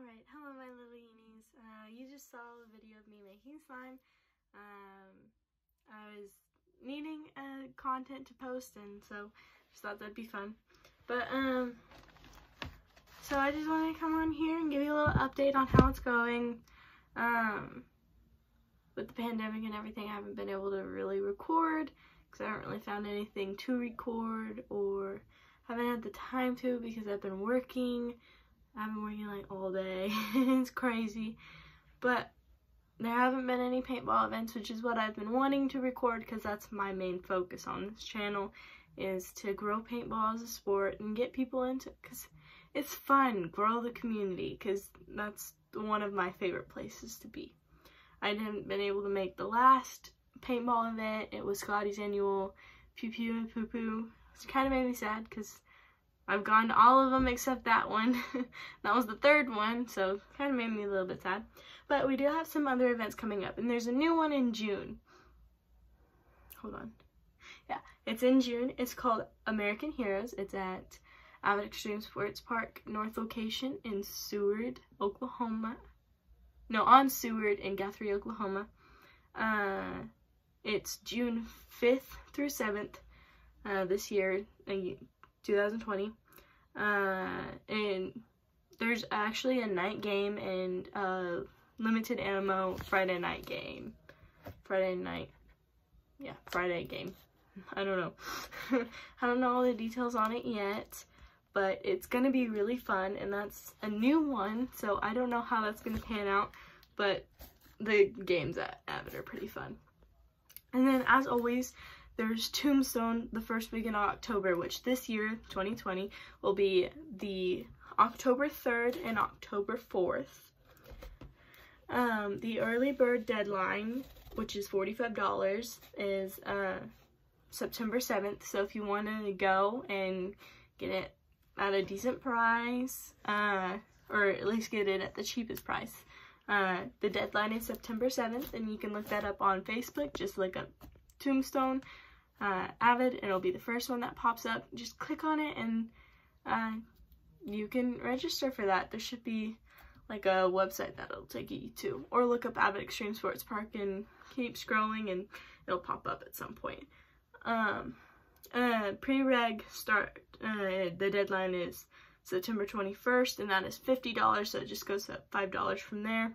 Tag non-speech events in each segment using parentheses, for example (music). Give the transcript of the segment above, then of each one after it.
Alright, hello my little eenies. Uh, you just saw a video of me making slime. Um, I was needing uh, content to post and so just thought that'd be fun. But, um, so I just wanted to come on here and give you a little update on how it's going. Um, with the pandemic and everything, I haven't been able to really record because I haven't really found anything to record or haven't had the time to because I've been working. I've been working like all day. (laughs) it's crazy. But there haven't been any paintball events, which is what I've been wanting to record because that's my main focus on this channel is to grow paintball as a sport and get people into because it's fun, grow the community because that's one of my favorite places to be. I hadn't been able to make the last paintball event. It was Scotty's annual pew pew and poo poo. It kind of made me sad because I've gone to all of them except that one. (laughs) that was the third one, so kind of made me a little bit sad. But we do have some other events coming up, and there's a new one in June. Hold on. Yeah, it's in June. It's called American Heroes. It's at Avid Extreme Sports Park North location in Seward, Oklahoma. No, on Seward in Guthrie, Oklahoma. Uh, it's June 5th through 7th uh, this year, 2020. Uh, and there's actually a night game and a limited ammo Friday night game. Friday night. Yeah, Friday game. (laughs) I don't know. (laughs) I don't know all the details on it yet, but it's going to be really fun, and that's a new one, so I don't know how that's going to pan out, but the games at Avid are pretty fun. And then, as always, there's Tombstone the first week in October, which this year, 2020, will be the October 3rd and October 4th. Um, the early bird deadline, which is $45, is uh, September 7th. So if you want to go and get it at a decent price, uh, or at least get it at the cheapest price, uh, the deadline is September 7th, and you can look that up on Facebook. Just look up Tombstone uh, Avid, it'll be the first one that pops up. Just click on it and uh, you can register for that. There should be like a website that'll take you to, or look up Avid Extreme Sports Park and keep scrolling and it'll pop up at some point. Um, uh, pre-reg start, uh, the deadline is September 21st and that is $50 so it just goes up $5 from there.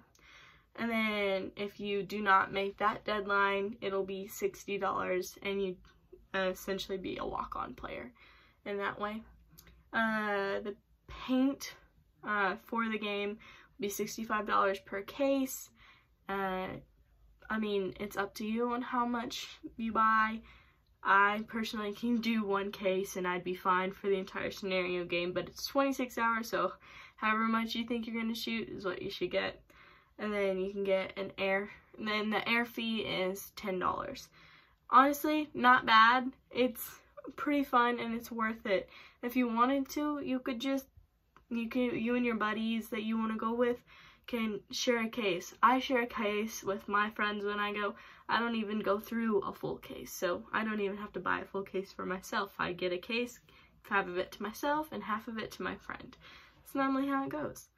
And then if you do not make that deadline, it'll be $60 and you essentially be a walk-on player in that way. Uh, the paint uh, for the game will be $65 per case. Uh, I mean, it's up to you on how much you buy. I personally can do one case and I'd be fine for the entire scenario game, but it's 26 hours, so however much you think you're going to shoot is what you should get. And then you can get an air, and then the air fee is $10 honestly, not bad. It's pretty fun and it's worth it. If you wanted to, you could just, you can, you and your buddies that you want to go with can share a case. I share a case with my friends when I go. I don't even go through a full case, so I don't even have to buy a full case for myself. I get a case, half of it to myself and half of it to my friend. It's normally how it goes.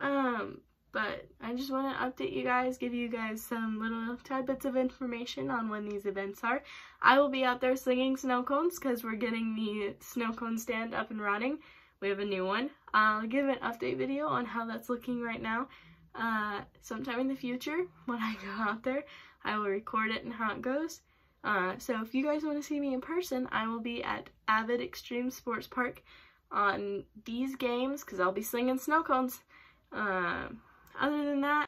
Um, but I just want to update you guys, give you guys some little tidbits of information on when these events are. I will be out there slinging snow cones because we're getting the snow cone stand up and running. We have a new one. I'll give an update video on how that's looking right now. Uh, sometime in the future, when I go out there, I will record it and how it goes. Uh, so if you guys want to see me in person, I will be at Avid Extreme Sports Park on these games because I'll be slinging snow cones. Uh, other than that,